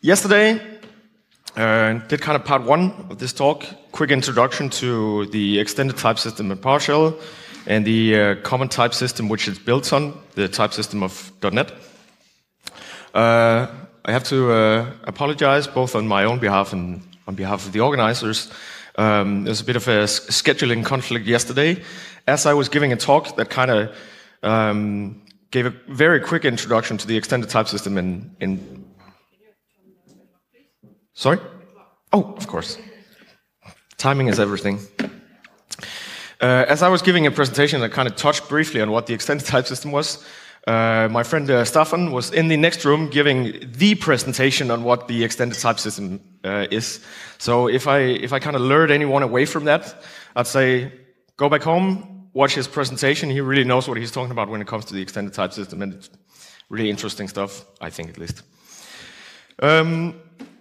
yesterday, uh, did kind of part one of this talk, quick introduction to the extended type system in PowerShell and the uh, common type system which it's built on, the type system of .NET. Uh, I have to uh, apologize both on my own behalf and on behalf of the organizers. Um, there's a bit of a scheduling conflict yesterday. As I was giving a talk that kind of um, gave a very quick introduction to the extended type system in, in Sorry? Oh, of course. Timing is everything. Uh, as I was giving a presentation, I kind of touched briefly on what the extended type system was. Uh, my friend uh, Staffan was in the next room giving the presentation on what the extended type system uh, is. So if I if I kind of lured anyone away from that, I'd say go back home, watch his presentation. He really knows what he's talking about when it comes to the extended type system, and it's really interesting stuff, I think at least. Um,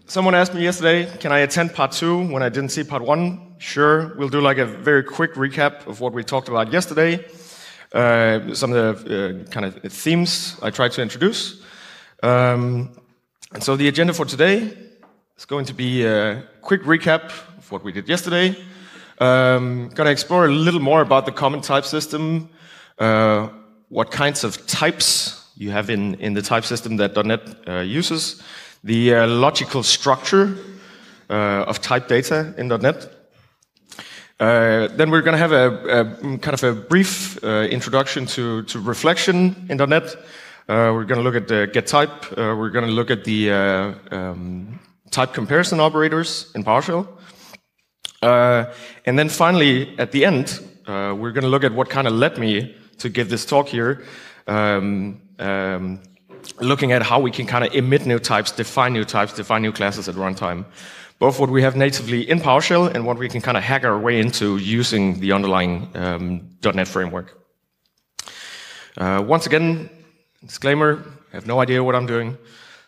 Someone asked me yesterday, can I attend part two when I didn't see part one? Sure, we'll do like a very quick recap of what we talked about yesterday. Uh, some of the uh, kind of themes I tried to introduce. Um, and so the agenda for today is going to be a quick recap of what we did yesterday. Um, gonna explore a little more about the common type system, uh, what kinds of types you have in, in the type system that .NET uh, uses, the uh, logical structure uh, of type data in .NET. Uh, then we're going to have a, a, kind of a brief uh, introduction to, to reflection in .NET. Uh, we're going to look at the get type. Uh, we're going to look at the um, type comparison operators in PowerShell. and then finally, at the end, we're going to look at what kind of led me to give this talk here. Um, um, looking at how we can kind of emit new types, define new types, define new classes at runtime. Both what we have natively in PowerShell and what we can kind of hack our way into using the underlying um, .NET framework. Uh, once again, disclaimer, I have no idea what I'm doing.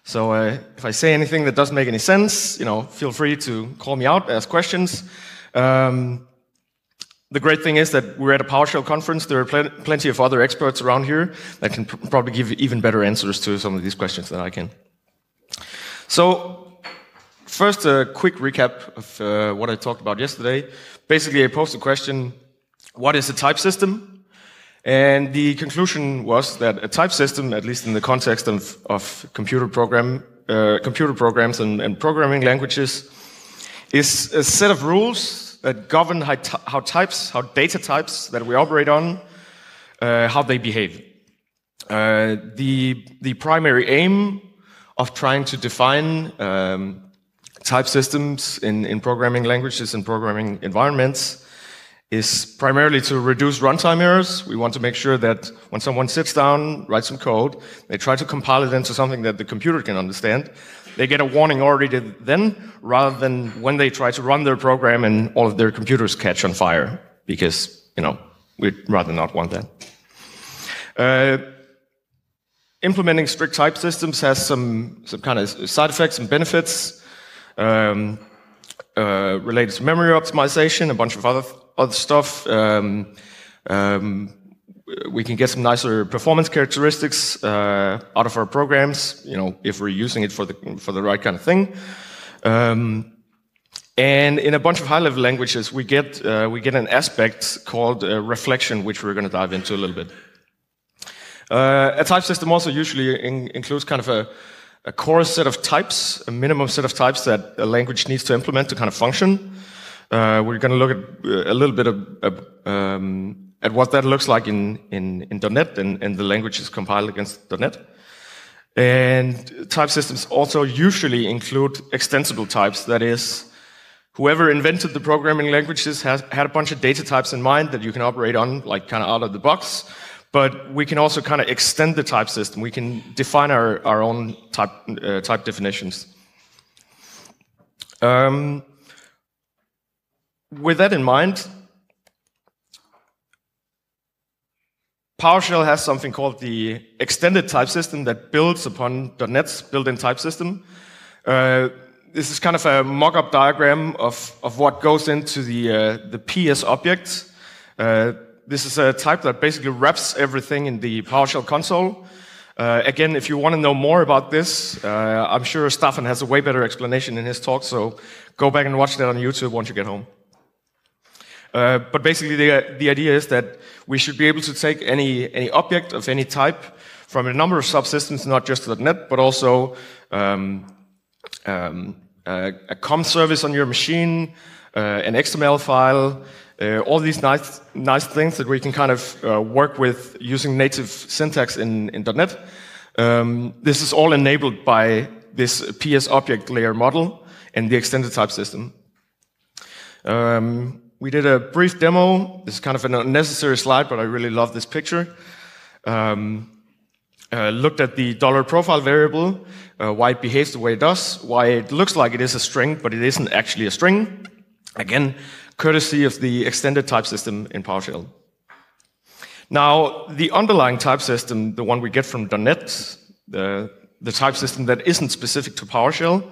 So uh, if I say anything that doesn't make any sense, you know, feel free to call me out, ask questions. Um, the great thing is that we're at a PowerShell conference. There are pl plenty of other experts around here that can pr probably give even better answers to some of these questions than I can. So, first, a quick recap of uh, what I talked about yesterday. Basically, I posed the question, what is a type system? And the conclusion was that a type system, at least in the context of, of computer program, uh, computer programs and, and programming languages, is a set of rules that govern how, how types, how data types that we operate on, uh, how they behave. Uh, the, the primary aim of trying to define um, type systems in, in programming languages and programming environments is primarily to reduce runtime errors. We want to make sure that when someone sits down, writes some code, they try to compile it into something that the computer can understand, they get a warning already then, rather than when they try to run their program and all of their computers catch on fire, because, you know, we'd rather not want that. Uh, implementing strict type systems has some, some kind of side effects and benefits um, uh, related to memory optimization, a bunch of other, other stuff. Um, um, we can get some nicer performance characteristics uh, out of our programs, you know, if we're using it for the for the right kind of thing. Um, and in a bunch of high-level languages, we get uh, we get an aspect called uh, reflection, which we're going to dive into a little bit. Uh, a type system also usually in, includes kind of a, a core set of types, a minimum set of types that a language needs to implement to kind of function. Uh, we're going to look at uh, a little bit of um, at what that looks like in, in, in .NET and, and the languages compiled against .NET. And type systems also usually include extensible types. That is, whoever invented the programming languages has had a bunch of data types in mind that you can operate on, like kind of out of the box. But we can also kind of extend the type system. We can define our, our own type, uh, type definitions. Um, with that in mind, PowerShell has something called the extended type system that builds upon .NET's built-in type system. Uh, this is kind of a mock-up diagram of, of what goes into the, uh, the PS object. Uh, this is a type that basically wraps everything in the PowerShell console. Uh, again, if you want to know more about this, uh, I'm sure Staffan has a way better explanation in his talk, so go back and watch that on YouTube once you get home. Uh, but basically, the, the idea is that we should be able to take any, any object of any type from a number of subsystems, not just .NET, but also um, um, a, a COM service on your machine, uh, an XML file, uh, all these nice, nice things that we can kind of uh, work with using native syntax in, in .NET. Um, this is all enabled by this PS object layer model and the extended type system. Um, we did a brief demo. This is kind of an unnecessary slide, but I really love this picture. Um, uh, looked at the dollar profile variable, uh, why it behaves the way it does, why it looks like it is a string, but it isn't actually a string. Again, courtesy of the extended type system in PowerShell. Now, the underlying type system, the one we get from .NET, the, the type system that isn't specific to PowerShell,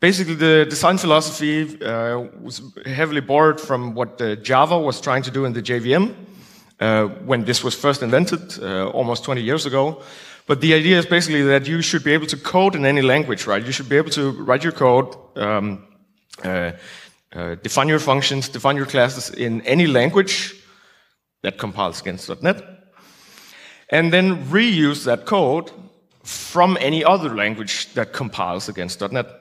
basically the design philosophy uh, was heavily borrowed from what uh, Java was trying to do in the JVM uh, when this was first invented, uh, almost 20 years ago. But the idea is basically that you should be able to code in any language, right? You should be able to write your code, um, uh, uh, define your functions, define your classes in any language that compiles against .NET, and then reuse that code from any other language that compiles against .NET.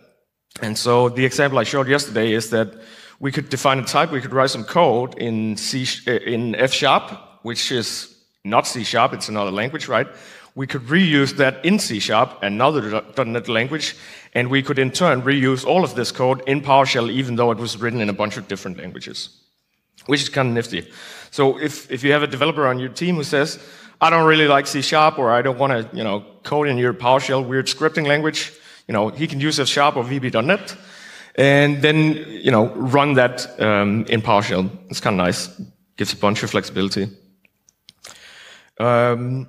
And so the example I showed yesterday is that we could define a type, we could write some code in C, uh, in F sharp, which is not C sharp, it's another language, right? We could reuse that in C sharp, another .NET language, and we could in turn reuse all of this code in PowerShell, even though it was written in a bunch of different languages, which is kind of nifty. So if, if you have a developer on your team who says, I don't really like C sharp, or I don't want to, you know, code in your PowerShell weird scripting language, you know, he can use F sharp or VB.NET, and then, you know, run that um, in PowerShell. It's kind of nice. Gives a bunch of flexibility. Um,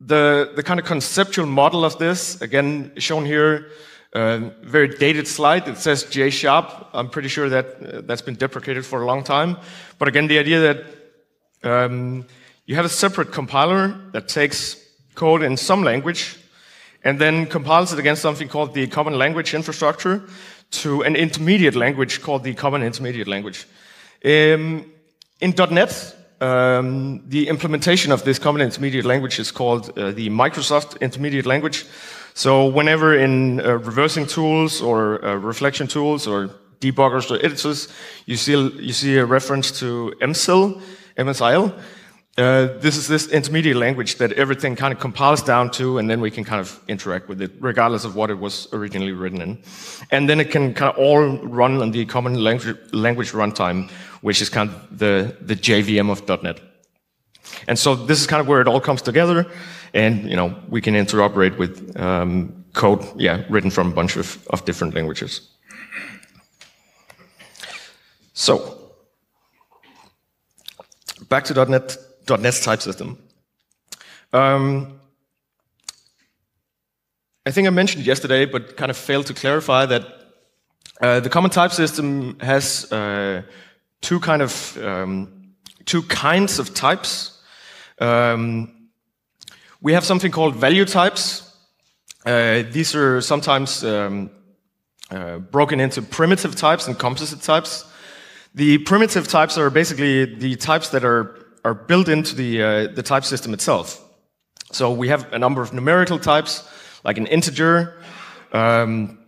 the, the kind of conceptual model of this, again, shown here, uh, very dated slide. It says J sharp. I'm pretty sure that uh, that's been deprecated for a long time. But again, the idea that um, you have a separate compiler that takes code in some language and then compiles it against something called the Common Language Infrastructure to an intermediate language called the Common Intermediate Language. Um, in .NET, um, the implementation of this common intermediate language is called uh, the Microsoft Intermediate Language. So whenever in uh, reversing tools or uh, reflection tools or debuggers or editors, you see, you see a reference to MSIL, MSIL. Uh, this is this intermediate language that everything kind of compiles down to, and then we can kind of interact with it, regardless of what it was originally written in. And then it can kind of all run on the common language, language runtime, which is kind of the, the JVM of .NET. And so this is kind of where it all comes together, and you know we can interoperate with um, code, yeah, written from a bunch of, of different languages. So back to .NET .NET type system. Um, I think I mentioned yesterday, but kind of failed to clarify that uh, the common type system has uh, two kind of um, two kinds of types. Um, we have something called value types. Uh, these are sometimes um, uh, broken into primitive types and composite types. The primitive types are basically the types that are are built into the, uh, the type system itself. So we have a number of numerical types, like an integer. Um,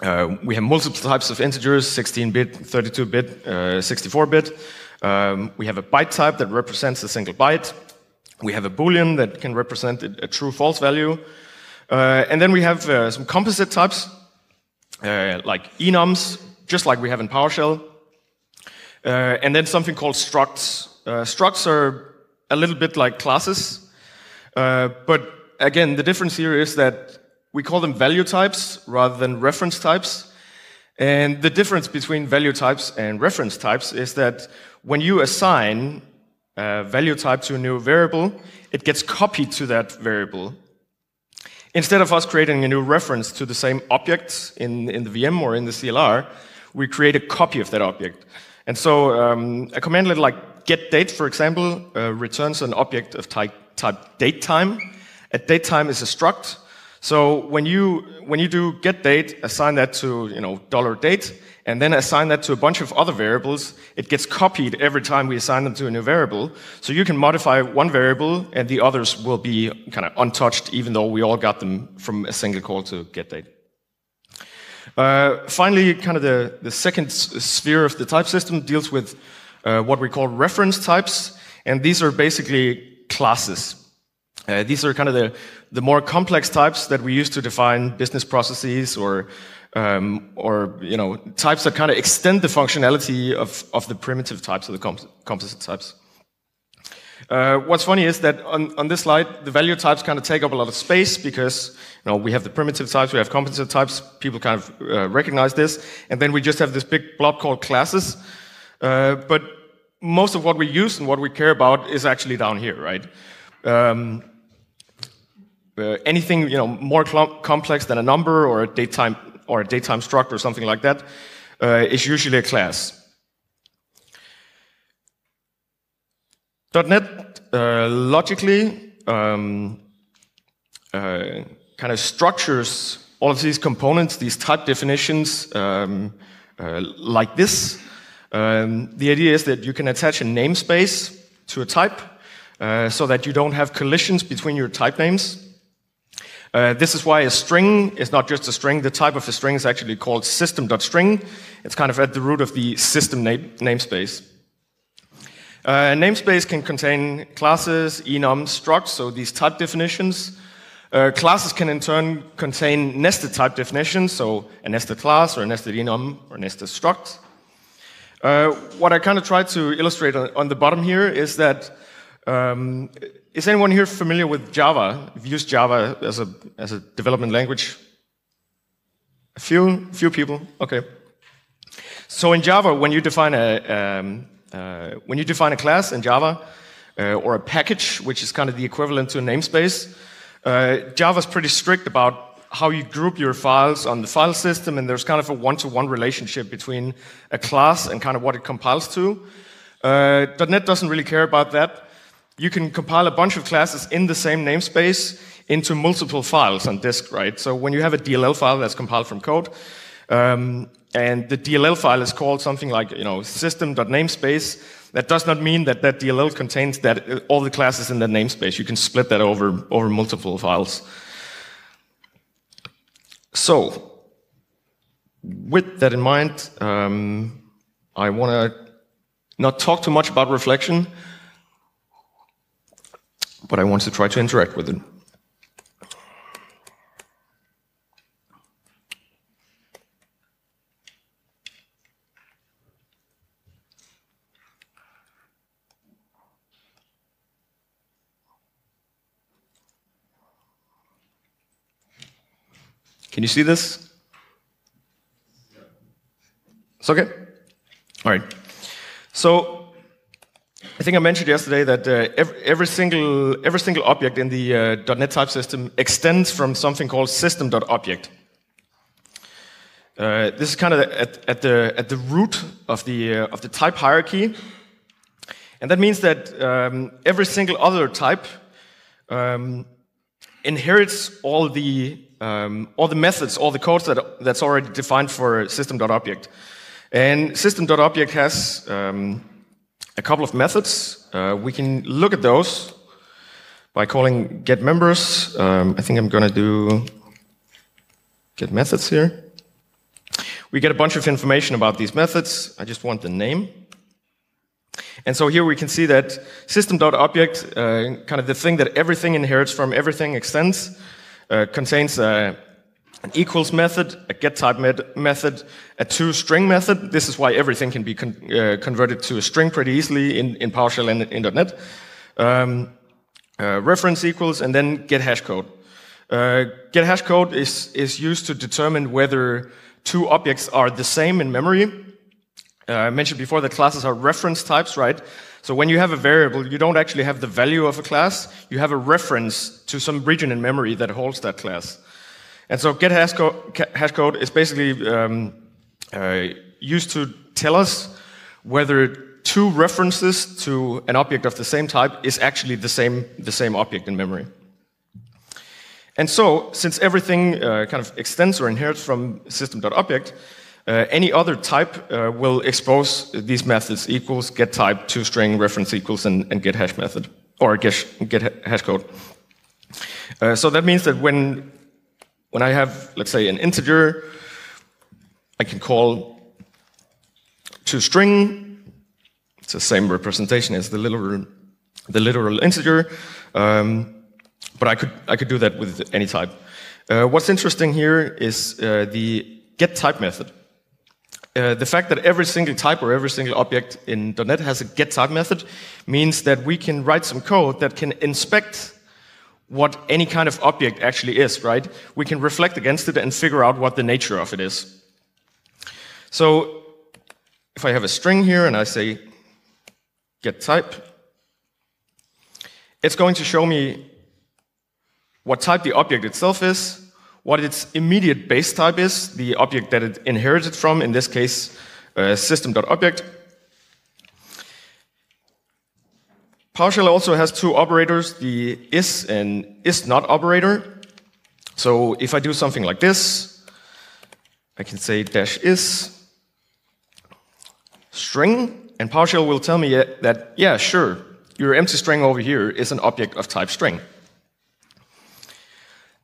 uh, we have multiple types of integers, 16-bit, 32-bit, 64-bit. Um, we have a byte type that represents a single byte. We have a boolean that can represent a, a true-false value. Uh, and then we have uh, some composite types, uh, like enums, just like we have in PowerShell. Uh, and then something called structs, uh, structs are a little bit like classes, uh, but again, the difference here is that we call them value types rather than reference types. And the difference between value types and reference types is that when you assign a value type to a new variable, it gets copied to that variable. Instead of us creating a new reference to the same object in, in the VM or in the CLR, we create a copy of that object. And so um, a command like get date, for example, uh, returns an object of type, type date time, a datetime is a struct. So when you when you do get date, assign that to you know dollar $date, and then assign that to a bunch of other variables, it gets copied every time we assign them to a new variable. So you can modify one variable, and the others will be kind of untouched, even though we all got them from a single call to get date. Uh, finally, kind of the, the second sphere of the type system deals with uh, what we call reference types, and these are basically classes. Uh, these are kind of the, the more complex types that we use to define business processes or um, or you know types that kind of extend the functionality of, of the primitive types of the comp composite types. Uh, what's funny is that on, on this slide, the value types kind of take up a lot of space because you know we have the primitive types, we have composite types. People kind of uh, recognize this, and then we just have this big blob called classes. Uh, but most of what we use and what we care about is actually down here, right? Um, uh, anything you know more complex than a number or a datetime or a datetime struct or something like that uh, is usually a class. .NET uh, logically um, uh, kind of structures all of these components, these type definitions, um, uh, like this. Um, the idea is that you can attach a namespace to a type uh, so that you don't have collisions between your type names. Uh, this is why a string is not just a string. The type of a string is actually called system.string. It's kind of at the root of the system na namespace. Uh, a namespace can contain classes, enums, structs, so these type definitions. Uh, classes can in turn contain nested type definitions, so a nested class or a nested enum or a nested struct. Uh, what I kind of tried to illustrate on, the bottom here is that um, is anyone here familiar with Java? You've used Java as a, as a development language? A few, few people, okay. So in Java, when you define a, um, uh, when you define a class in Java, uh, or a package, which is kind of the equivalent to a namespace, uh, Java's pretty strict about how you group your files on the file system, and there's kind of a one-to-one -one relationship between a class and kind of what it compiles to. Uh, .NET doesn't really care about that you can compile a bunch of classes in the same namespace into multiple files on disk, right? So when you have a DLL file that's compiled from code, um, and the DLL file is called something like you know system.namespace, that does not mean that that DLL contains that all the classes in that namespace. You can split that over over multiple files. So, with that in mind, um, I want to not talk too much about reflection but I want to try to interact with it. Can you see this? It's okay? All right. So I think I mentioned yesterday that uh, every, every, single, every single object in the uh, .NET type system extends from something called system.object. Uh, this is kind of at, at, the, at the root of the, uh, of the type hierarchy. And that means that um, every single other type um, inherits all the, um, all the methods, all the codes that, that's already defined for system.object. And system.object has um, a couple of methods. Uh, we can look at those by calling get members. Um, I think I'm going to do get methods here. We get a bunch of information about these methods. I just want the name. And so here we can see that system.object, uh, kind of the thing that everything inherits from, everything extends, contains a an equals method, a get type method, a two toString method. This is why everything can be con uh, converted to a string pretty easily in, in PowerShell and in .NET. Um, uh, reference equals, and then get hash code. Uh, get hash code is, is used to determine whether two objects are the same in memory. Uh, I mentioned before that classes are reference types, right? So when you have a variable, you don't actually have the value of a class, you have a reference to some region in memory that holds that class. And so get hash code, is basically um, uh, used to tell us whether two references to an object of the same type is actually the same, the same object in memory. And so, since everything uh, kind of extends or inherits from system.object, uh, any other type uh, will expose these methods equals get type to string reference equals and, and get hash method or get, get hash code. Uh, so that means that when when I have let's say an integer, I can call to string. It's the same representation as the literal the literal integer, um, but I could I could do that with any type. Uh, what's interesting here is uh, the get type method. Uh, the fact that every single type or every single object in .NET has a get type method means that we can write some code that can inspect what any kind of object actually is, right? We can reflect against it and figure out what the nature of it is. So if I have a string here and I say get type, it's going to show me what type the object itself is, what its immediate base type is, the object that it inherited from, in this case, uh, system.object. PowerShell also has two operators, the is and is not operator. So if I do something like this, I can say dash is string, and PowerShell will tell me that, yeah, sure, your empty string over here is an object of type string.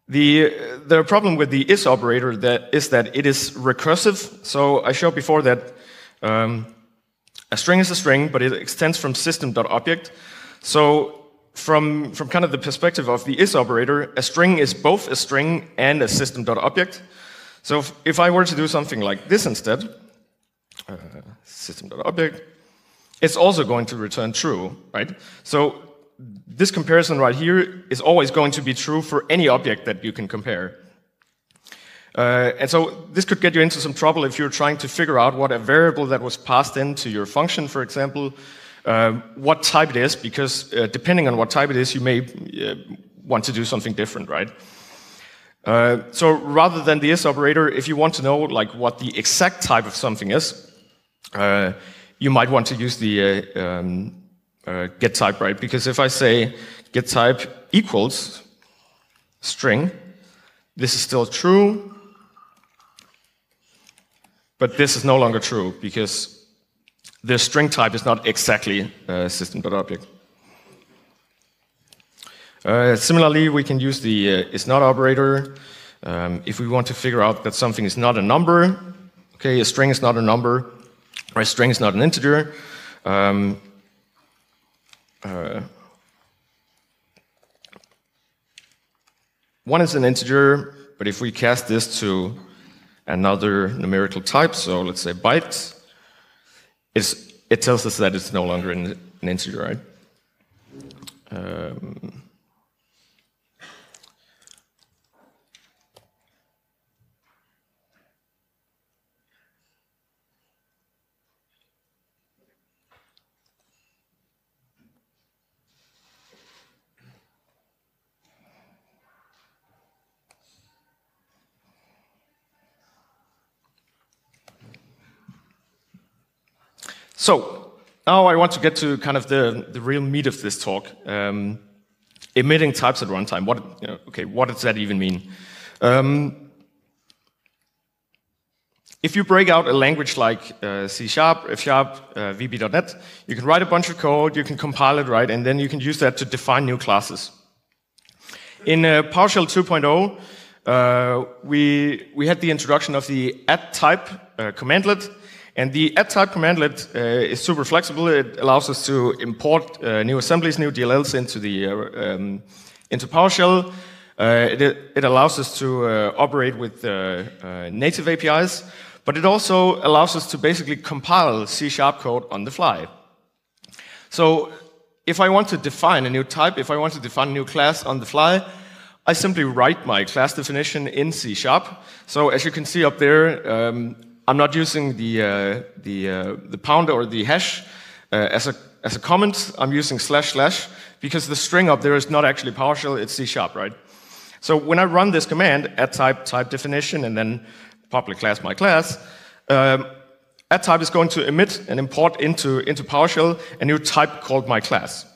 The, the problem with the is operator that is that it is recursive. So I showed before that um, a string is a string, but it extends from system.object. So from, from kind of the perspective of the is operator, a string is both a string and a system.object. So if, if, I were to do something like this instead, uh, system.object, it's also going to return true, right? So this comparison right here is always going to be true for any object that you can compare. Uh, and so this could get you into some trouble if you're trying to figure out what a variable that was passed into your function, for example, uh, what type it is, because uh, depending on what type it is, you may uh, want to do something different, right? Uh, so rather than the is operator, if you want to know like what the exact type of something is, uh, you might want to use the um, uh, get type right, because if I say get type equals string, this is still true, but this is no longer true because the string type is not exactly uh, system.object. Uh, similarly, we can use the uh, is not operator um, if we want to figure out that something is not a number. Okay, a string is not a number, or a string is not an integer. Um, uh, one is an integer, but if we cast this to another numerical type, so let's say bytes, it tells us that it's no longer an, an integer, right? Um, So now I want to get to kind of the, the real meat of this talk. Um, emitting types at runtime. What, you know, okay, what does that even mean? Um, if you break out a language like uh, C Sharp, F Sharp, uh, VB.NET, you can write a bunch of code, you can compile it, right, and then you can use that to define new classes. In uh, PowerShell 2.0, uh, we, we had the introduction of the add type uh, commandlet, and the add type commandlet uh, is super flexible. It allows us to import uh, new assemblies, new DLLs into the uh, um, into PowerShell. Uh, it, it, allows us to uh, operate with uh, native APIs, but it also allows us to basically compile C sharp code on the fly. So if I want to define a new type, if I want to define a new class on the fly, I simply write my class definition in C sharp. So as you can see up there, um, I'm not using the, uh, the, uh, the pound or the hash uh, as, a, as a comment. I'm using slash slash because the string up there is not actually PowerShell, it's C sharp, right? So when I run this command, add type, type definition, and then public class my class, um, add type is going to emit and import into, into PowerShell a new type called my class.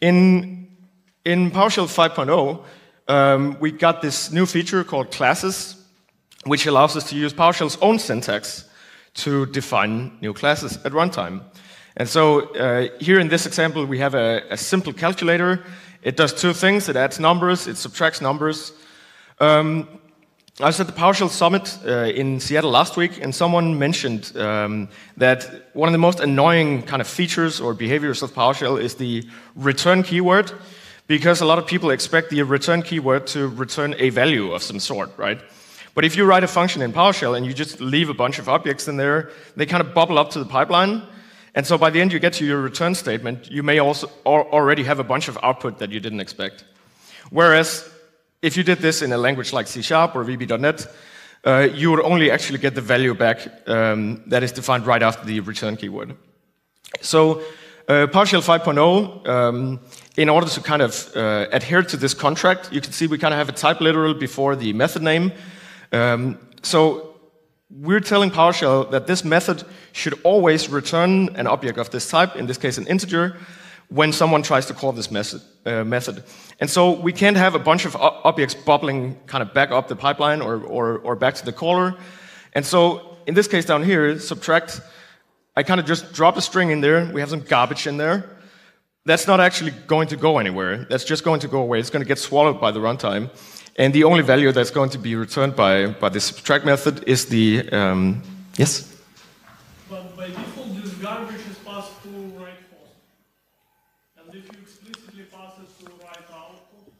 In, in PowerShell 5.0, um, we got this new feature called classes, which allows us to use PowerShell's own syntax to define new classes at runtime. And so uh, here in this example, we have a, a, simple calculator. It does two things. It adds numbers, it subtracts numbers. Um, I was at the PowerShell Summit uh, in Seattle last week, and someone mentioned um, that one of the most annoying kind of features or behaviors of PowerShell is the return keyword, because a lot of people expect the return keyword to return a value of some sort, right? But if you write a function in PowerShell and you just leave a bunch of objects in there, they kind of bubble up to the pipeline. And so by the end you get to your return statement, you may also already have a bunch of output that you didn't expect. Whereas if you did this in a language like C Sharp or VB.NET, uh, you would only actually get the value back um, that is defined right after the return keyword. So uh, PowerShell 5.0, um, in order to kind of uh, adhere to this contract, you can see we kind of have a type literal before the method name. Um, so we're telling PowerShell that this method should always return an object of this type, in this case an integer, when someone tries to call this method, uh, method. And so we can't have a bunch of objects bubbling kind of back up the pipeline or, or, or back to the caller. And so in this case down here, subtract, I kind of just drop a string in there. We have some garbage in there. That's not actually going to go anywhere. That's just going to go away. It's going to get swallowed by the runtime. And the only value that's going to be returned by, by the subtract method is the, um, yes? But by default, this garbage is passed to write false. And if you explicitly pass it to write output?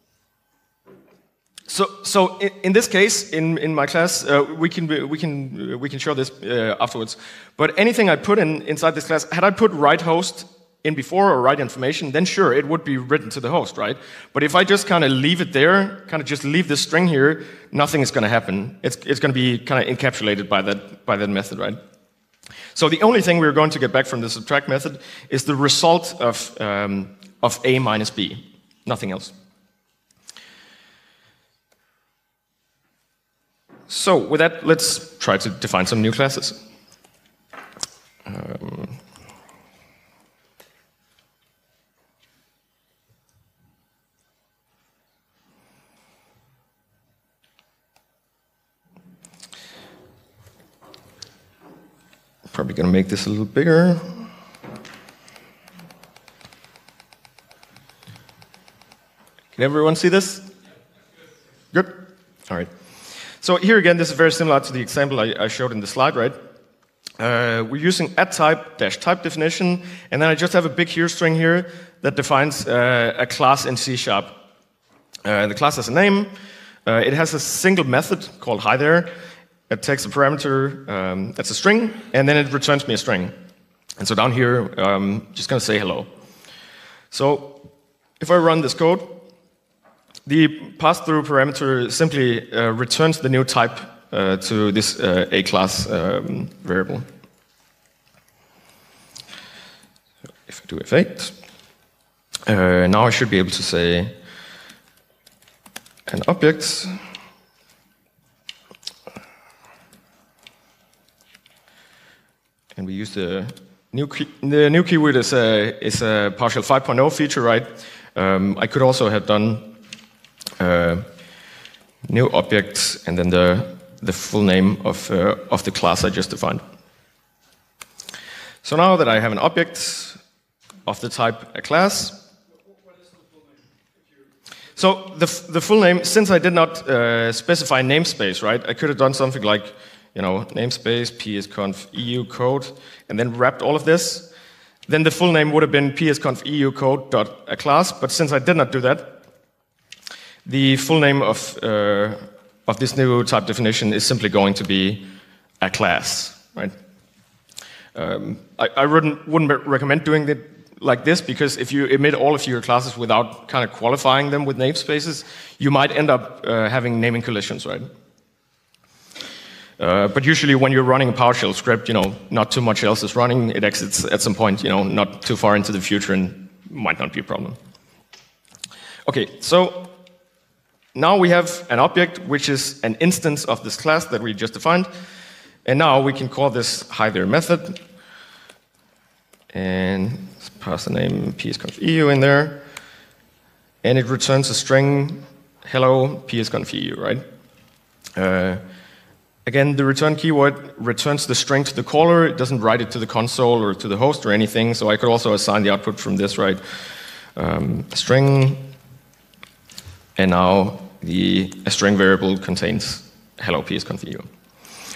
So, so in, in, this case, in, in my class, uh, we, can, we, can, we can show this uh, afterwards. But anything I put in inside this class, had I put write host in before or write information, then sure, it would be written to the host, right? But if I just kind of leave it there, kind of just leave this string here, nothing is going to happen. It's, it's going to be kind of encapsulated by that, by that method, right? So the only thing we're going to get back from the subtract method is the result of, um, of a minus b, nothing else. So with that, let's try to define some new classes. Um, Probably going to make this a little bigger. Can everyone see this? Good. All right. So here again, this is very similar to the example I, I showed in the slide, right? Uh, we're using add type dash type definition, and then I just have a big here string here that defines uh, a class in C sharp. Uh, the class has a name. Uh, it has a single method called hi there, it takes a parameter um, that's a string, and then it returns me a string. And so down here, um, just going to say hello. So if I run this code, the pass-through parameter simply uh, returns the new type uh, to this uh, A-class um, variable. if I do F8, uh, now I should be able to say an object and we use the new key, the new keyword is a is a PowerShell 5.0 feature, right? Um, I could also have done uh, new object and then the the full name of uh, of the class I just defined. So now that I have an object of the type a class. So the, the full name, since I did not uh, specify namespace, right, I could have done something like you know, namespace, psconf EU code, and then wrapped all of this, then the full name would have been psconf EU code dot a class. But since I did not do that, the full name of uh, of this new type definition is simply going to be a class, right? Um, I, I wouldn't, wouldn't recommend doing it like this because if you emit all of your classes without kind of qualifying them with namespaces, you might end up uh, having naming collisions, right? Uh, but usually when you're running a PowerShell script, you know, not too much else is running. It exits at some point, you know, not too far into the future and might not be a problem. Okay, so now we have an object which is an instance of this class that we just defined. And now we can call this hi there method. And pass the name psconf.eu in there. And it returns a string hello psconf.eu, right? Uh, again, the return keyword returns the string to the caller. It doesn't write it to the console or to the host or anything. So I could also assign the output from this, right? Um, string, and now the string variable contains hello psconf.eu.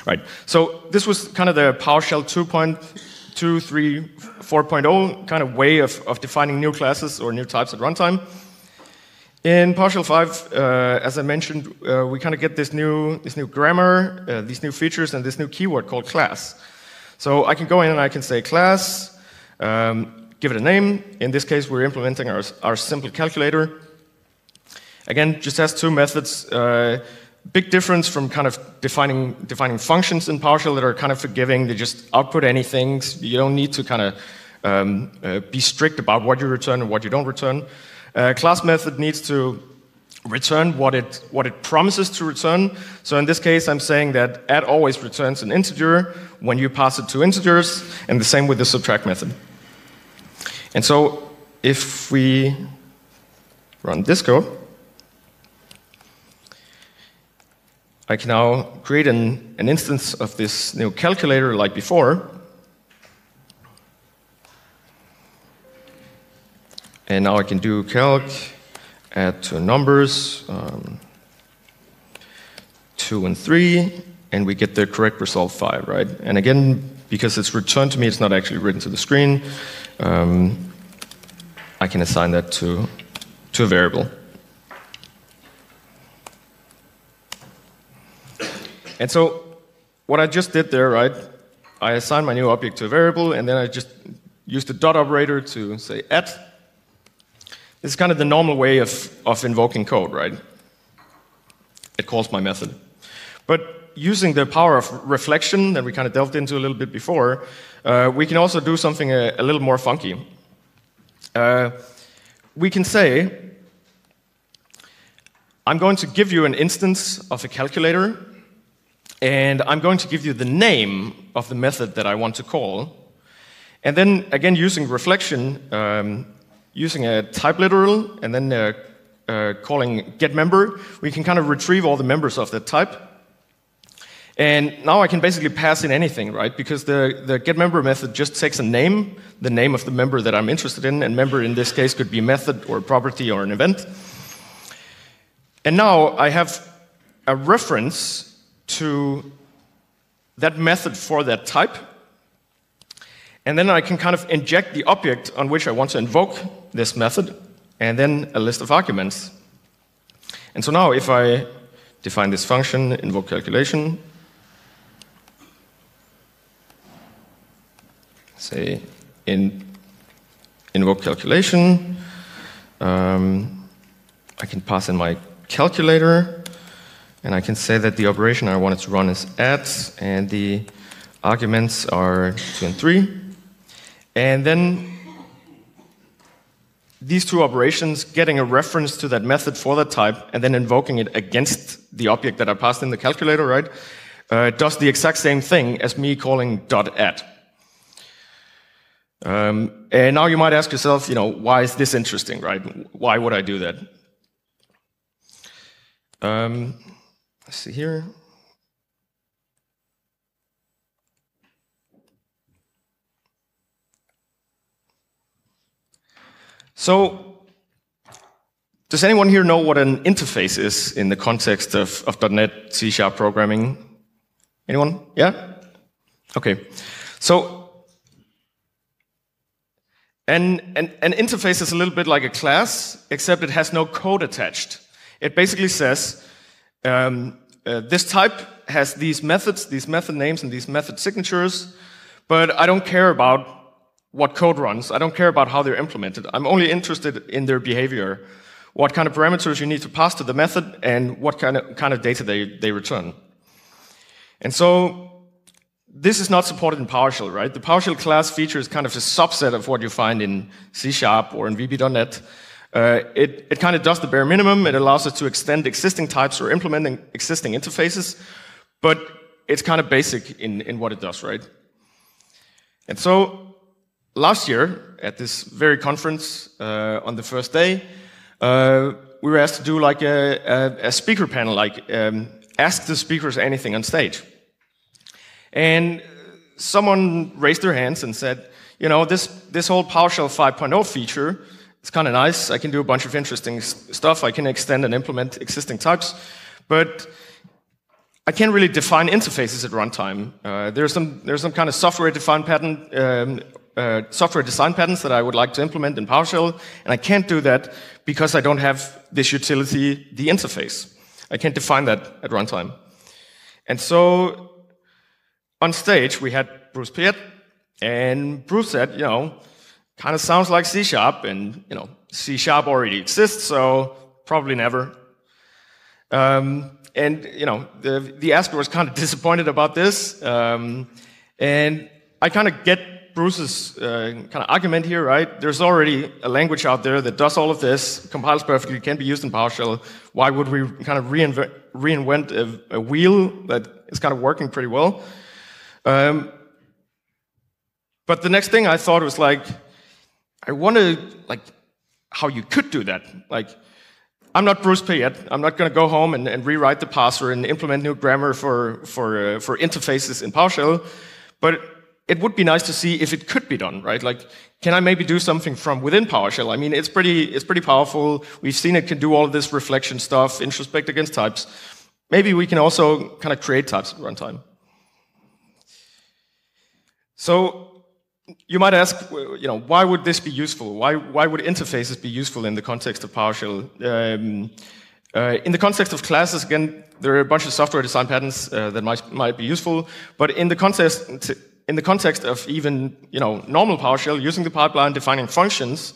Right. So this was kind of the PowerShell 2.2, 3, 4.0 kind of way of, of defining new classes or new types at runtime. In PowerShell 5, uh, as I mentioned, uh, we kind of get this new, this new grammar, uh, these new features, and this new keyword called class. So I can go in and I can say class, um, give it a name. In this case, we're implementing our, our simple calculator. Again, just has two methods. Uh, big difference from kind of defining defining functions in PowerShell that are kind of forgiving. They just output anything. You don't need to kind of um, uh, be strict about what you return and what you don't return. Uh, class method needs to return what it what it promises to return. So in this case, I'm saying that add always returns an integer when you pass it to integers, and the same with the subtract method. And so if we run this code, I can now create an, an instance of this new calculator like before. And now I can do calc, add two numbers, um, two and three, and we get the correct result five, right? And again, because it's returned to me, it's not actually written to the screen. Um, I can assign that to, to a variable. And so what I just did there, right, I assigned my new object to a variable, and then I just used the dot operator to say add. This is kind of the normal way of, of invoking code, right? It calls my method. But using the power of reflection that we kind of delved into a little bit before, uh, we can also do something a, a little more funky. Uh, we can say, I'm going to give you an instance of a calculator and I'm going to give you the name of the method that I want to call. And then, again, using reflection, um, using a type literal, and then uh, uh, calling get member, we can kind of retrieve all the members of that type. And now I can basically pass in anything, right? Because the, the get member method just takes a name, the name of the member that I'm interested in, and member in this case could be a method or a property or an event. And now I have a reference to that method for that type. And then I can kind of inject the object on which I want to invoke this method, and then a list of arguments. And so now if I define this function, invoke calculation, say in invoke calculation, um, I can pass in my calculator, and I can say that the operation I wanted to run is add, and the arguments are 2 and 3. And then these two operations, getting a reference to that method for that type, and then invoking it against the object that I passed in the calculator, right, uh, does the exact same thing as me calling dot add. Um, and now you might ask yourself, you know, why is this interesting, right? Why would I do that? Um, Let's see here. So, does anyone here know what an interface is in the context of, of .NET C Sharp programming? Anyone? Yeah? Okay. So, an, an, interface is a little bit like a class, except it has no code attached. It basically says, um, uh, this type has these methods, these method names, and these method signatures, but I don't care about what code runs. I don't care about how they're implemented. I'm only interested in their behavior, what kind of parameters you need to pass to the method, and what kind of, kind of data they, they return. And so this is not supported in PowerShell, right? The PowerShell class feature is kind of a subset of what you find in C Sharp or in VB.NET. Uh, it, it kind of does the bare minimum. It allows us to extend existing types or implementing existing interfaces, but it's kind of basic in, in what it does, right? And so last year at this very conference uh, on the first day, uh, we were asked to do like a, a, a speaker panel, like um, ask the speakers anything on stage. And someone raised their hands and said, you know, this, this whole PowerShell 5.0 feature is kind of nice. I can do a bunch of interesting stuff. I can extend and implement existing types. But I can't really define interfaces at runtime. Uh, there's some there's some kind of software defined pattern, um, uh, software design patterns that I would like to implement in PowerShell, and I can't do that because I don't have this utility, the interface. I can't define that at runtime. And so on stage we had Bruce Payette, and Bruce said, you know, kind of sounds like C sharp, and you know, C sharp already exists, so probably never. Um, and you know, the, the asker was kind of disappointed about this. Um, and I kind of get Bruce's uh, kind of argument here, right? There's already a language out there that does all of this, compiles perfectly, can be used in PowerShell. Why would we kind of reinvent, reinvent a, a, wheel that is kind of working pretty well? Um, but the next thing I thought was like, I wonder like how you could do that. Like, I'm not Bruce Payette. I'm not going to go home and, and, rewrite the parser and implement new grammar for, for, uh, for interfaces in PowerShell. But it would be nice to see if it could be done, right? Like, can I maybe do something from within PowerShell? I mean, it's pretty, it's pretty powerful. We've seen it can do all this reflection stuff, introspect against types. Maybe we can also kind of create types at runtime. So you might ask, you know, why would this be useful? Why, why would interfaces be useful in the context of PowerShell? Um, uh, in the context of classes, again, there are a bunch of software design patterns uh, that might, might be useful, but in the context, in the context of even, you know, normal PowerShell, using the pipeline, defining functions,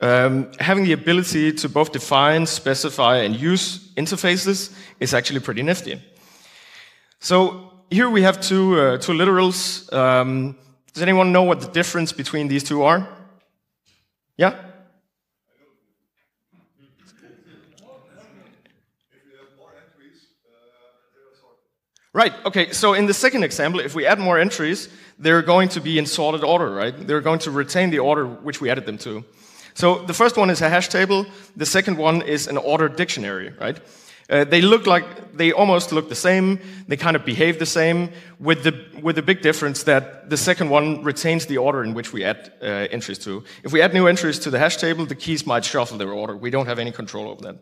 um, having the ability to both define, specify, and use interfaces is actually pretty nifty. So here we have two, uh, two literals. Um, does anyone know what the difference between these two are? Yeah? Right, okay, so in the second example, if we add more entries, they're going to be in sorted order, right? They're going to retain the order which we added them to. So the first one is a hash table, the second one is an ordered dictionary, right? Uh, they look like they almost look the same. They kind of behave the same, with the with the big difference that the second one retains the order in which we add uh, entries to. If we add new entries to the hash table, the keys might shuffle their order. We don't have any control over that.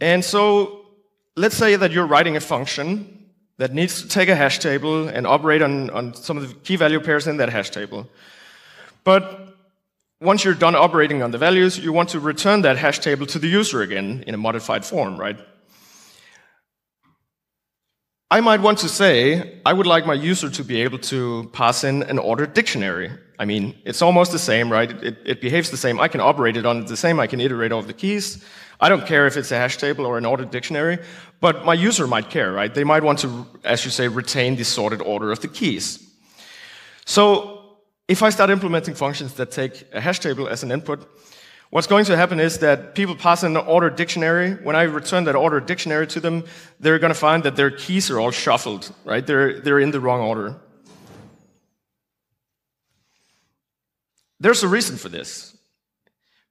And so, let's say that you're writing a function that needs to take a hash table and operate on, on some of the key value pairs in that hash table. But once you're done operating on the values, you want to return that hash table to the user again in a modified form, right? I might want to say, I would like my user to be able to pass in an ordered dictionary. I mean, it's almost the same, right? It, it behaves the same. I can operate it on the same. I can iterate over the keys. I don't care if it's a hash table or an ordered dictionary, but my user might care, right? They might want to, as you say, retain the sorted order of the keys. So if I start implementing functions that take a hash table as an input, what's going to happen is that people pass an ordered dictionary. When I return that ordered dictionary to them, they're going to find that their keys are all shuffled, right? They're, they're in the wrong order. There's a reason for this.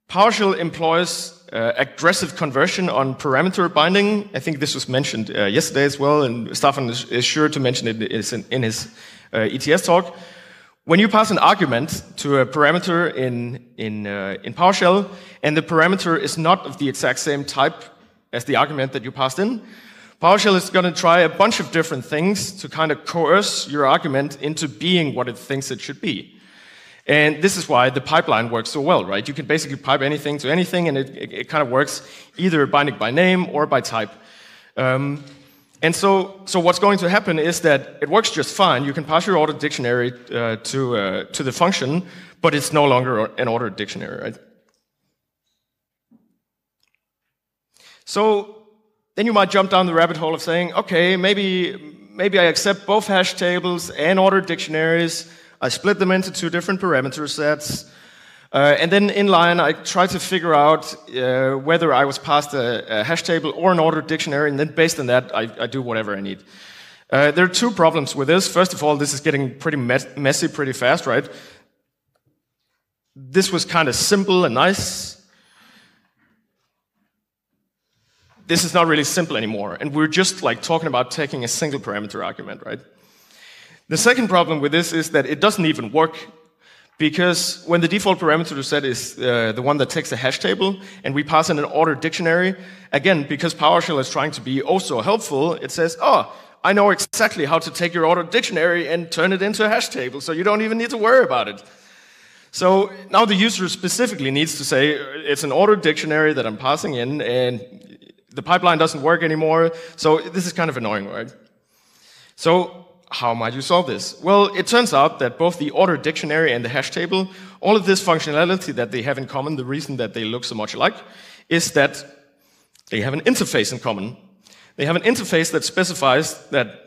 PowerShell employs uh, aggressive conversion on parameter binding. I think this was mentioned uh, yesterday as well, and Staffan is, is, sure to mention it in, in his uh, ETS talk. When you pass an argument to a parameter in, in, uh, in PowerShell, and the parameter is not of the exact same type as the argument that you passed in, PowerShell is going to try a bunch of different things to kind of coerce your argument into being what it thinks it should be. And this is why the pipeline works so well, right? You can basically pipe anything to anything, and it, it, it kind of works either binding by name or by type. Um, and so, so what's going to happen is that it works just fine. You can pass your ordered dictionary uh, to, uh, to the function, but it's no longer an ordered dictionary, right? So then you might jump down the rabbit hole of saying, okay, maybe, maybe I accept both hash tables and ordered dictionaries. I split them into two different parameter sets. Uh, and then in line, I tried to figure out uh, whether I was passed a, a, hash table or an ordered dictionary, and then based on that, I, I do whatever I need. Uh, there are two problems with this. First of all, this is getting pretty messy pretty fast, right? this was kind of simple and nice. This is not really simple anymore, and we're just like talking about taking a single parameter argument, right? The second problem with this is that it doesn't even work because when the default parameter set is uh, the one that takes a hash table and we pass in an ordered dictionary, again, because PowerShell is trying to be also helpful, it says, oh, I know exactly how to take your ordered dictionary and turn it into a hash table, so you don't even need to worry about it. So now the user specifically needs to say, it's an ordered dictionary that I'm passing in, and the pipeline doesn't work anymore, so this is kind of annoying, right? So how might you solve this? Well, it turns out that both the ordered dictionary and the hash table, all of this functionality that they have in common, the reason that they look so much alike, is that they have an interface in common. They have an interface that specifies that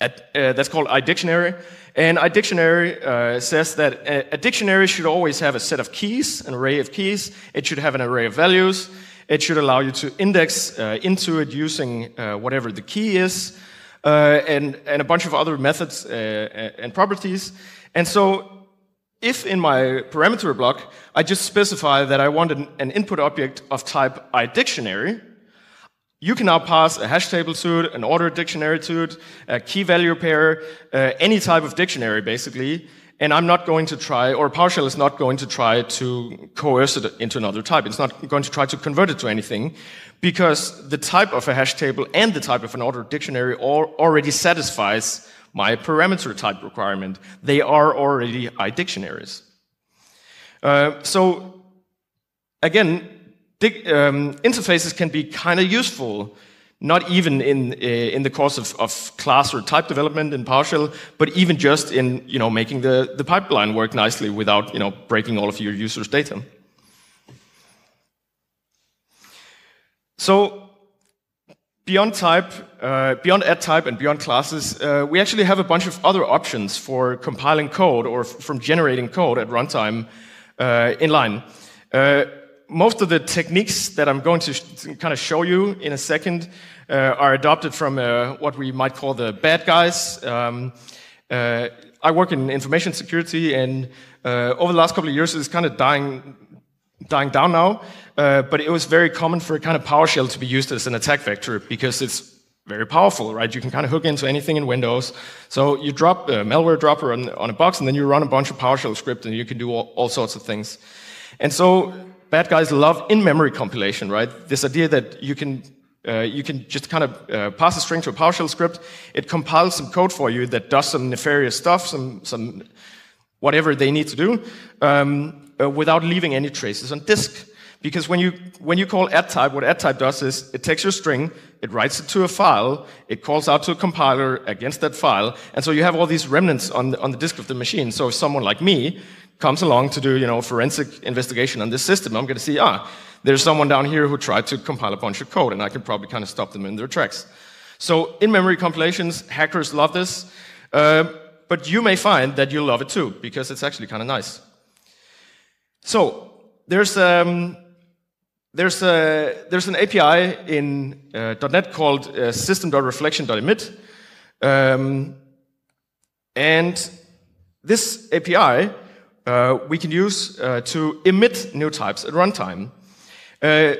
at, uh, that's called iDictionary, and iDictionary uh, says that a, a, dictionary should always have a set of keys, an array of keys. It should have an array of values. It should allow you to index uh, into it using uh, whatever the key is, and, and a bunch of other methods uh, and properties. And so if in my parameter block, I just specify that I want an, an input object of type iDictionary, you can now pass a hash table to it, an ordered dictionary to it, a key value pair, uh, any type of dictionary basically, and I'm not going to try, or PowerShell is not going to try to coerce it into another type. It's not going to try to convert it to anything, because the type of a hash table and the type of an ordered dictionary already satisfies my parameter type requirement. They are already iDictionaries. Uh, so again, um, interfaces can be kind of useful, not even in, uh, in the course of, of class or type development in PowerShell, but even just in you know, making the, the pipeline work nicely without you know, breaking all of your users' data. So beyond type, uh, beyond add type and beyond classes, uh, we actually have a bunch of other options for compiling code or from generating code at runtime uh, inline. Most of the techniques that I'm going to, kind of show you in a second are adopted from uh, what we might call the bad guys. Um, I work in information security, and over the last couple of years, it's kind of dying dying down now, uh, but it was very common for a kind of PowerShell to be used as an attack vector because it's very powerful, right? You can kind of hook into anything in Windows. So you drop a malware dropper on, on a box, and then you run a bunch of PowerShell script, and you can do all, all sorts of things. And so bad guys love in-memory compilation, right? This idea that you can uh, you can just kind of uh, pass a string to a PowerShell script. It compiles some code for you that does some nefarious stuff, some some whatever they need to do. Um, uh, without leaving any traces on disk. Because when you, when you call add type, what add type does is it takes your string, it writes it to a file, it calls out to a compiler against that file, and so you have all these remnants on the, on the disk of the machine. So if someone like me comes along to do you know, forensic investigation on this system, I'm going to see, ah, there's someone down here who tried to compile a bunch of code, and I can probably kind of stop them in their tracks. So in-memory compilations, hackers love this, uh, but you may find that you'll love it too, because it's actually kind of nice. So there's um, there's a there's an API in uh, .NET called uh, system.reflection.emit, um, and this API uh, we can use uh, to emit new types at runtime. Uh,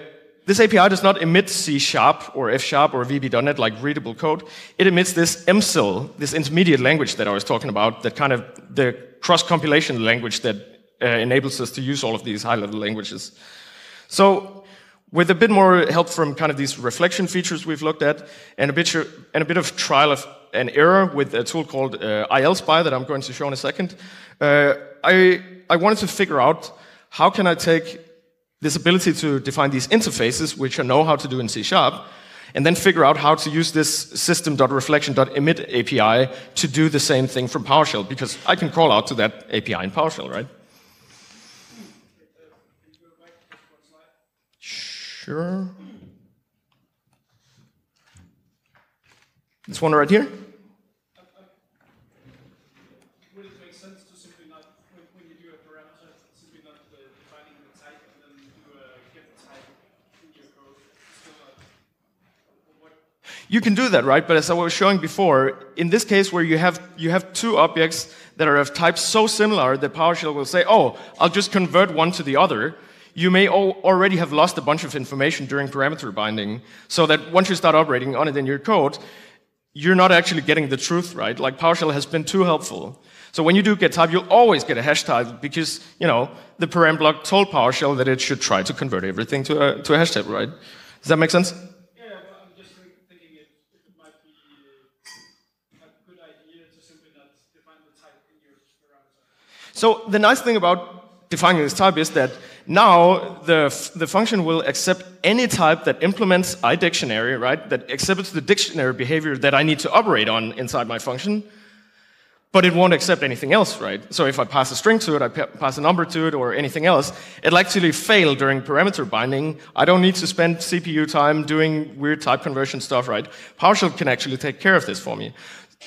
this API does not emit C sharp or F sharp or VB.NET like readable code. It emits this MSIL, this intermediate language that I was talking about, that kind of the cross compilation language that uh, enables us to use all of these high-level languages. So with a bit more help from kind of these reflection features we've looked at, and a bit, and a bit of trial of an error with a tool called uh, ILSpy that I'm going to show in a second, uh, I, I wanted to figure out how can I take this ability to define these interfaces, which I know how to do in C Sharp, and then figure out how to use this system.reflection.emit API to do the same thing from PowerShell, because I can call out to that API in PowerShell, right? Sure. This one right here? Would it make sense to simply not, when, you do a parameter, simply not defining the type and then do a get type in your code? You can do that, right? But as I was showing before, in this case where you have, you have two objects that are of types so similar that PowerShell will say, oh, I'll just convert one to the other, you may already have lost a bunch of information during parameter binding, so that once you start operating on it in your code, you're not actually getting the truth right. Like PowerShell has been too helpful. So when you do get type, you'll always get a hash type because, you know, the param block told PowerShell that it should try to convert everything to a, to a hash type, right? Does that make sense? Yeah. So the nice thing about defining this type is that now the, the function will accept any type that implements iDictionary, right? That accepts the dictionary behavior that I need to operate on inside my function, but it won't accept anything else, right? So if I pass a string to it, I pass a number to it, or anything else, it'll actually fail during parameter binding. I don't need to spend CPU time doing weird type conversion stuff, right? PowerShell can actually take care of this for me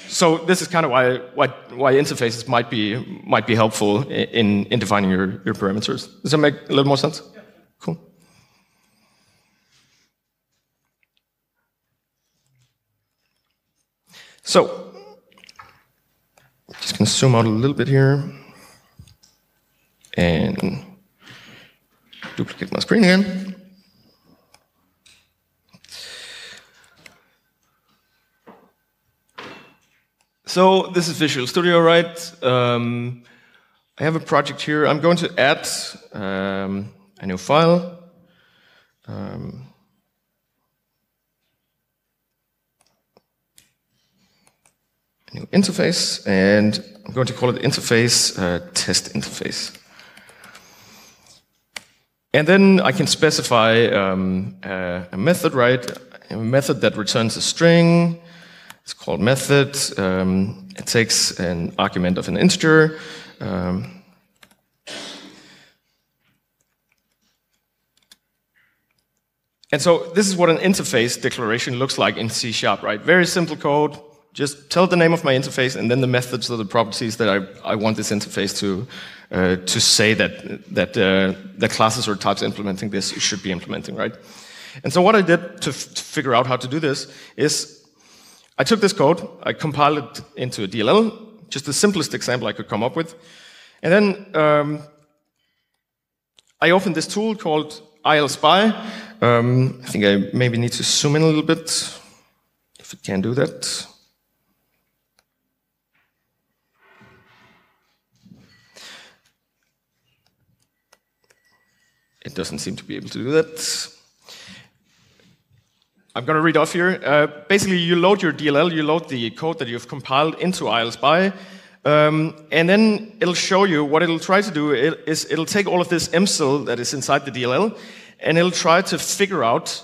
so this is kind of why, why, why interfaces might be, might be helpful in, in defining your, your parameters. Does that make a little more sense? Yeah. Cool. So, just going to zoom out a little bit here and duplicate my screen again. So this is Visual Studio, right? Um, I have a project here. I'm going to add um, a new file. Um, a new interface, and I'm going to call it interface uh, test interface. And then I can specify um, a, a method, right? A method that returns a string, it's called method. Um, it takes an argument of an integer. Um, and so this is what an interface declaration looks like in C Sharp, right? Very simple code. Just tell the name of my interface and then the methods or the properties that I, I want this interface to, uh, to say that, that uh, the classes or types implementing this should be implementing, right? And so what I did to, to figure out how to do this is I took this code, I compiled it into a DLL, just the simplest example I could come up with. And then um, I opened this tool called ILSpy. Um, I think I maybe need to zoom in a little bit, if it can do that. It doesn't seem to be able to do that. I'm going to read off here. Uh, basically, you load your DLL, you load the code that you've compiled into ILSpy, um, and then it'll show you what it'll try to do it'll take all of this MSIL that is inside the DLL, and it'll try to figure out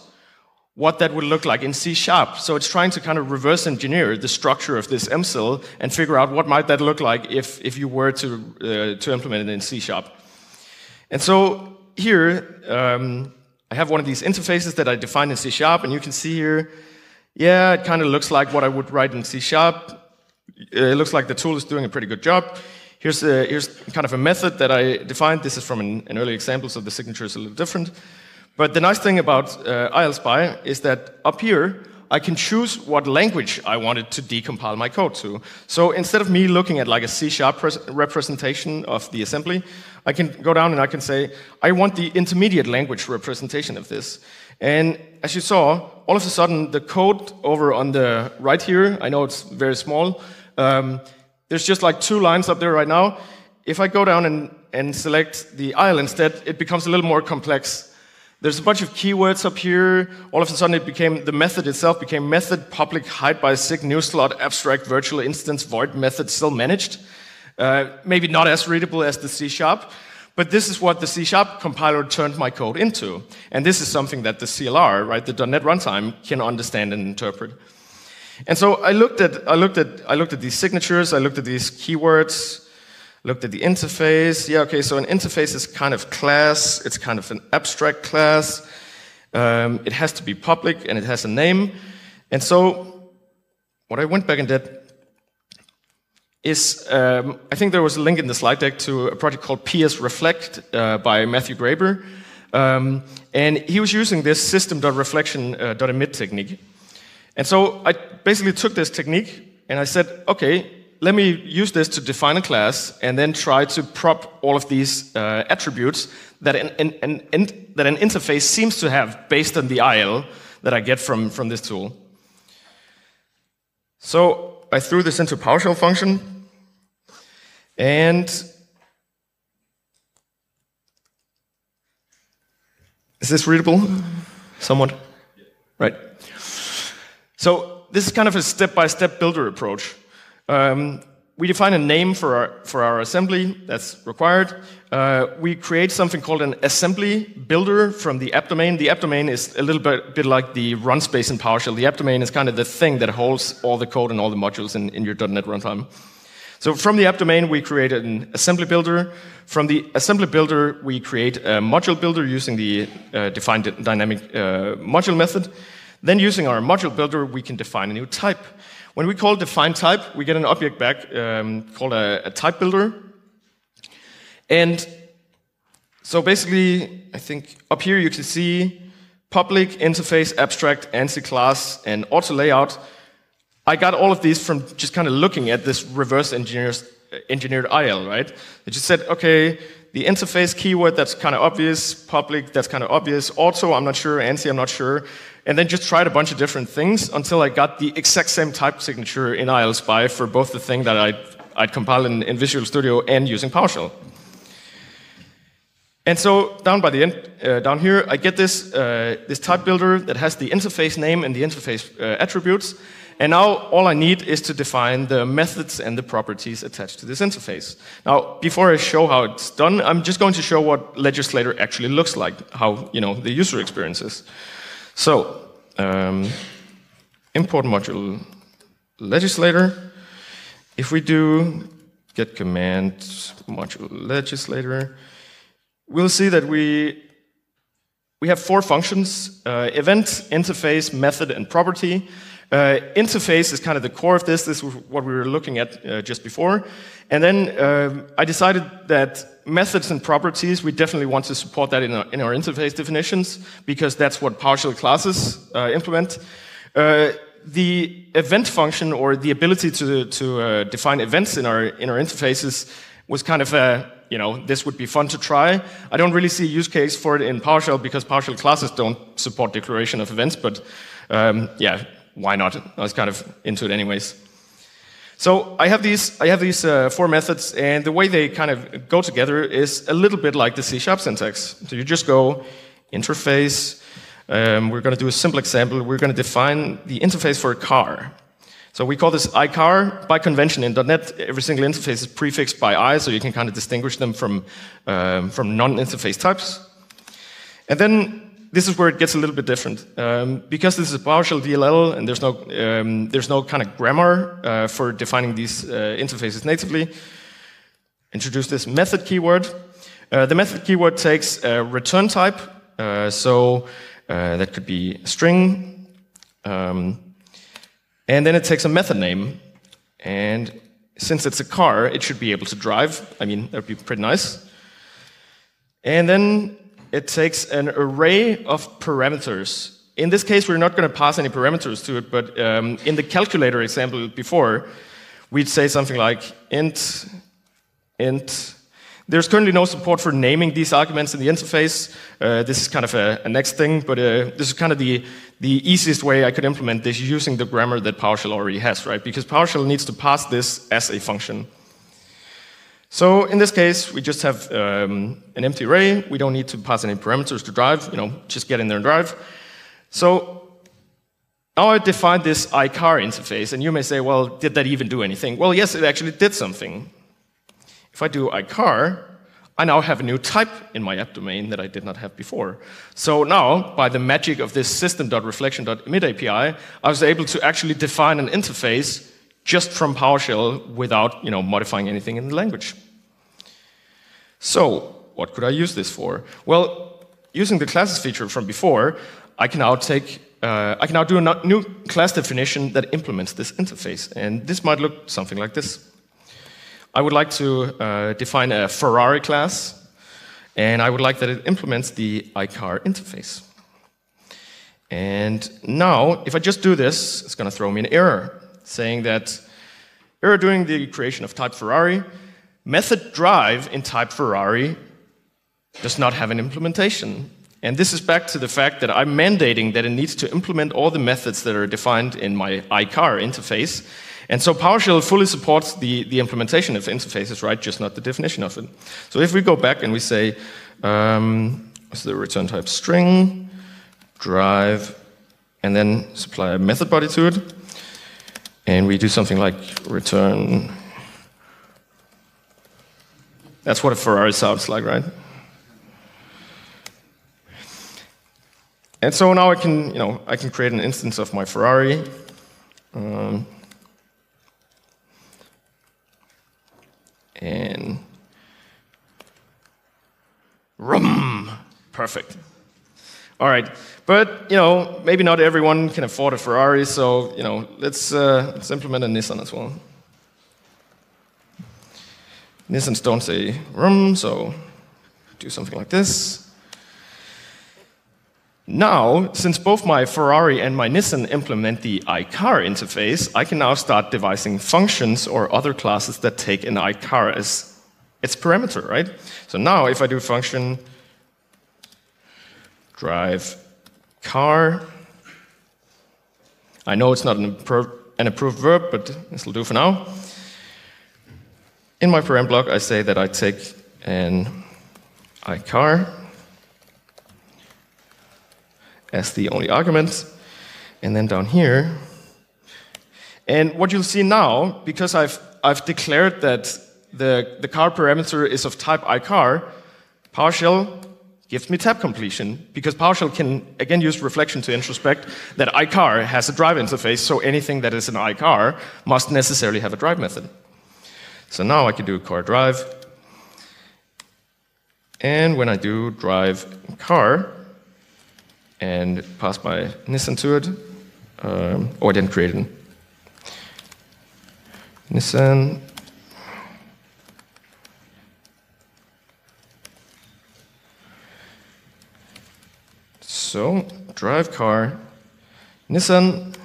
what that would look like in C sharp. So it's trying to kind of reverse engineer the structure of this MSIL and figure out what might that look like if, if you were to, uh, to implement it in C sharp. And so here, um, I have one of these interfaces that I defined in C Sharp, and you can see here, yeah, it kind of looks like what I would write in C Sharp. It looks like the tool is doing a pretty good job. Here's, a, here's kind of a method that I defined. This is from an, an early example, so the signature is a little different. But the nice thing about uh, ILSpy is that up here, I can choose what language I wanted to decompile my code to. So instead of me looking at like a C sharp representation of the assembly, I can go down and I can say, I want the intermediate language representation of this. And as you saw, all of a sudden the code over on the right here, I know it's very small, um, there's just like two lines up there right now. If I go down and, and select the IL instead, it becomes a little more complex there's a bunch of keywords up here. All of a sudden, it became the method itself became method public hidebysig newslot abstract virtual instance void method cil managed. Uh, maybe not as readable as the C sharp, but this is what the C sharp compiler turned my code into, and this is something that the CLR, right, the .NET runtime, can understand and interpret. And so I looked at I looked at I looked at these signatures. I looked at these keywords looked at the interface. Yeah, okay, so an interface is kind of class, it's kind of an abstract class. Um, it has to be public and it has a name. And so, what I went back and did is um, I think there was a link in the slide deck to a project called PS Reflect uh, by Matthew Graeber. Um, and he was using this system.reflection.emit uh, technique. And so I basically took this technique and I said, okay, let me use this to define a class and then try to prop all of these uh, attributes that an, an, an, that an interface seems to have based on the IL that I get from, from this tool. So I threw this into PowerShell function and is this readable? Somewhat? Right. So this is kind of a step-by-step builder approach. Um, we define a name for our, for our assembly that's required. Uh, we create something called an assembly builder from the app domain. The app domain is a little bit, bit like the run space in PowerShell. The app domain is kind of the thing that holds all the code and all the modules in, in your .NET runtime. So from the app domain, we create an assembly builder. From the assembly builder, we create a module builder using the uh, defined dynamic uh, module method. Then using our module builder, we can define a new type. When we call define type, we get an object back um, called a, a, type builder. And so basically, I think up here you can see public, interface, abstract, ANSI class, and auto layout. I got all of these from just kind of looking at this reverse engineered IL, right? It just said, okay, the interface keyword, that's kind of obvious. Public, that's kind of obvious. Auto, I'm not sure. ANSI, I'm not sure and then just tried a bunch of different things until I got the exact same type signature in ILSpy for both the thing that I'd, I'd compiled in, in, Visual Studio and using PowerShell. And so down by the end, uh, down here, I get this, uh, this type builder that has the interface name and the interface uh, attributes. And now all I need is to define the methods and the properties attached to this interface. Now, before I show how it's done, I'm just going to show what Legislator actually looks like, how you know the user experience is. So, um, import module legislator. If we do get command module legislator, we'll see that we we have four functions, uh, event, interface, method, and property. Uh, interface is kind of the core of this. This is what we were looking at uh, just before. And then uh, I decided that methods and properties, we definitely want to support that in our, in our interface definitions because that's what PowerShell classes uh, implement. Uh, the event function or the ability to, to uh, define events in our, in our interfaces was kind of a, you know, this would be fun to try. I don't really see a use case for it in PowerShell because PowerShell classes don't support declaration of events, but um, yeah, why not? I was kind of into it anyways. So I have these, I have these uh, four methods, and the way they kind of go together is a little bit like the C Sharp syntax. So you just go interface. Um, we're going to do a simple example. We're going to define the interface for a car. So we call this iCar. By convention in .NET, every single interface is prefixed by i, so you can kind of distinguish them from, um, from non-interface types. And then this is where it gets a little bit different. Um, because this is a PowerShell DLL and there's no, um, there's no kind of grammar uh, for defining these uh, interfaces natively, introduce this method keyword. Uh, the method keyword takes a return type, uh, so uh, that could be string, um, and then it takes a method name. And since it's a car, it should be able to drive. I mean, that would be pretty nice. And then it takes an array of parameters. In this case, we're not going to pass any parameters to it, but um, in the calculator example before, we'd say something like int, int. There's currently no support for naming these arguments in the interface. Uh, this is kind of a, a next thing, but uh, this is kind of the, the easiest way I could implement this using the grammar that PowerShell already has, right? Because PowerShell needs to pass this as a function. So in this case, we just have um, an empty array. We don't need to pass any parameters to drive. You know, just get in there and drive. So now I defined this iCar interface, and you may say, well, did that even do anything? Well, yes, it actually did something. If I do iCar, I now have a new type in my app domain that I did not have before. So now, by the magic of this system.reflection.emit API, I was able to actually define an interface just from PowerShell without you know, modifying anything in the language. So, what could I use this for? Well, using the classes feature from before, I can now take uh, I can now do a new class definition that implements this interface. And this might look something like this. I would like to uh, define a Ferrari class, and I would like that it implements the iCar interface. And now, if I just do this, it's going to throw me an error saying that error during the creation of type Ferrari, method drive in type Ferrari does not have an implementation. And this is back to the fact that I'm mandating that it needs to implement all the methods that are defined in my iCar interface. And so PowerShell fully supports the, the implementation of interfaces, right? Just not the definition of it. So if we go back and we say, um, what's the return type string, drive, and then supply a method body to it, and we do something like return. That's what a Ferrari sounds like, right? And so now I can, you know, I can create an instance of my Ferrari. Um, and rum, perfect. All right, but you know, maybe not everyone can afford a Ferrari, so you know, let's uh, let's implement a Nissan as well. Nissans don't say rum, so do something like this. Now, since both my Ferrari and my Nissan implement the iCar interface, I can now start devising functions or other classes that take an iCar as its parameter, right? So now if I do function drive car, I know it's not an, appro an approved verb, but this will do for now. In my param block, I say that I take an iCar as the only argument. And then down here, and what you'll see now, because I've, I've declared that the, the car parameter is of type iCar, PowerShell gives me tab completion, because PowerShell can, again, use reflection to introspect that iCar has a drive interface, so anything that is an iCar must necessarily have a drive method. So now I can do car drive, and when I do drive car, and pass my Nissan to it. Um, oh, I didn't create it. Nissan. So, drive car, Nissan,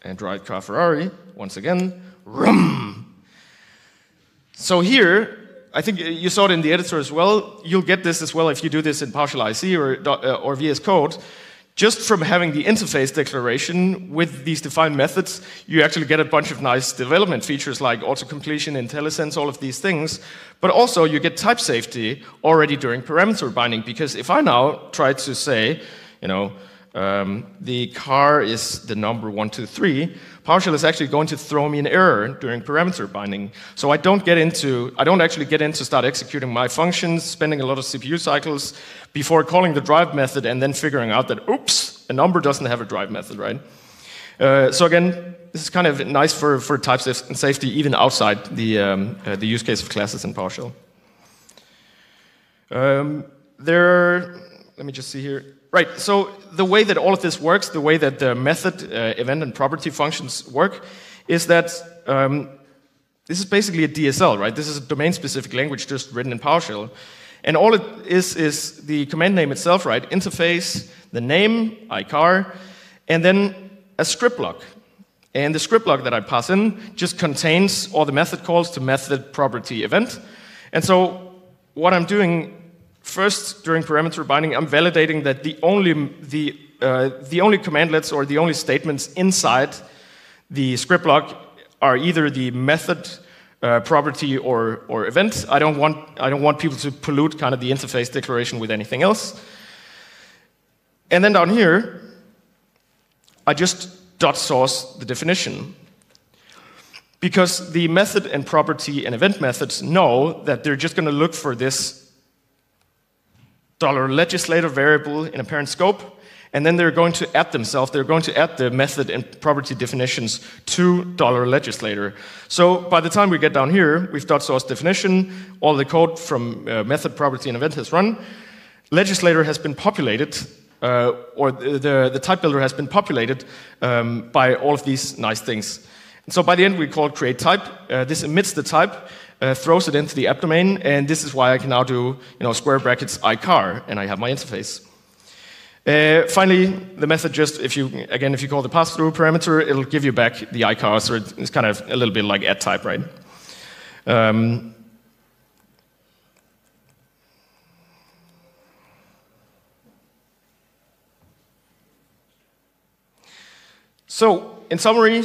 and drive car Ferrari, once again, rum. So here, I think you saw it in the editor as well. You'll get this as well if you do this in PowerShell ISE or, uh, or VS Code. Just from having the interface declaration with these defined methods, you actually get a bunch of nice development features like auto-completion, IntelliSense, all of these things. But also you get type safety already during parameter binding, because if I now try to say, you know, um, the car is the number one, two, three, PowerShell is actually going to throw me an error during parameter binding. So I don't get into, I don't actually get into start executing my functions, spending a lot of CPU cycles before calling the drive method and then figuring out that, oops, a number doesn't have a drive method, right? Uh, so again, this is kind of nice for, for type safety even outside the, um, uh, the use case of classes in PowerShell. Um, there, let me just see here. Right, so the way that all of this works, the way that the method, uh, event, and property functions work, is that um, this is basically a DSL, right? This is a domain-specific language just written in PowerShell. And all it is is the command name itself, right? Interface, the name, iCar, and then a script block. And the script block that I pass in just contains all the method calls to method property event. And so what I'm doing First, during parameter binding, I'm validating that the only, the, uh, the only commandlets or the only statements inside the script block are either the method uh, property or, or event. I don't, want, I don't want people to pollute kind of the interface declaration with anything else. And then down here, I just dot source the definition. Because the method and property and event methods know that they're just going to look for this dollar legislator variable in a parent scope, and then they're going to add themselves, they're going to add the method and property definitions to dollar legislator. So by the time we get down here, we've dot source definition, all the code from uh, method, property, and event has run. Legislator has been populated, uh, or the, the, the, type builder has been populated um, by all of these nice things. And So by the end, we call create type. Uh, this emits the type, uh, throws it into the app domain, and this is why I can now do you know, square brackets icar, and I have my interface. Uh, finally, the method just, if you, again, if you call the pass-through parameter, it'll give you back the icar, so it's kind of a little bit like add type, right? Um, so, in summary,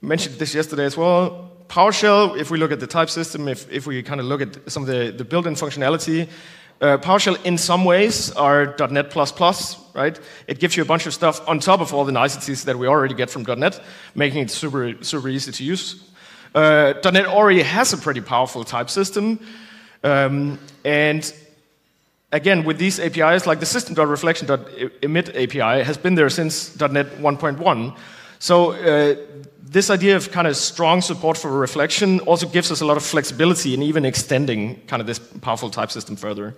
mentioned this yesterday as well. PowerShell, if we look at the type system, if, if we kind of look at some of the, the built-in functionality, uh, PowerShell in some ways are .NET++, right? It gives you a bunch of stuff on top of all the niceties that we already get from .NET, making it super, super easy to use. Uh, .NET already has a pretty powerful type system, um, and again, with these APIs, like the system.reflection.emit API has been there since .NET 1.1. So uh, this idea of kind of strong support for reflection also gives us a lot of flexibility in even extending kind of this powerful type system further.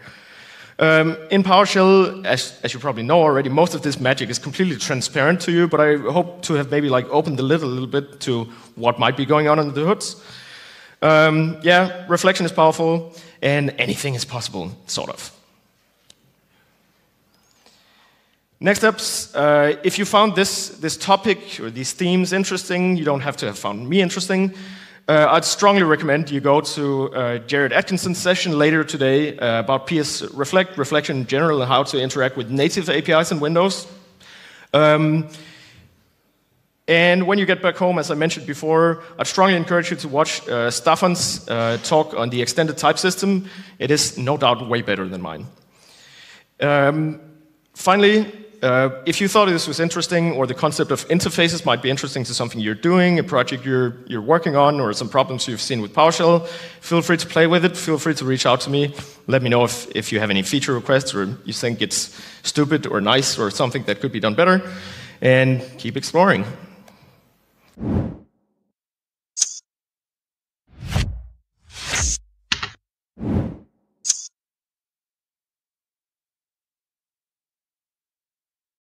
Um, in PowerShell, as, as, you probably know already, most of this magic is completely transparent to you, but I hope to have maybe like opened the lid a little bit to what might be going on under the hoods. Um, yeah, reflection is powerful, and anything is possible, sort of. Next up, uh, if you found this, this topic or these themes interesting, you don't have to have found me interesting. Uh, I'd strongly recommend you go to uh, Jared Atkinson's session later today uh, about PS Reflect, reflection in general, and how to interact with native APIs in Windows. Um, and when you get back home, as I mentioned before, I'd strongly encourage you to watch uh, Staffan's uh, talk on the extended type system. It is no doubt way better than mine. Um, finally, uh, if you thought this was interesting or the concept of interfaces might be interesting to something you're doing, a project you're, you're working on, or some problems you've seen with PowerShell, feel free to play with it. Feel free to reach out to me. Let me know if, if you have any feature requests or you think it's stupid or nice or something that could be done better. And keep exploring.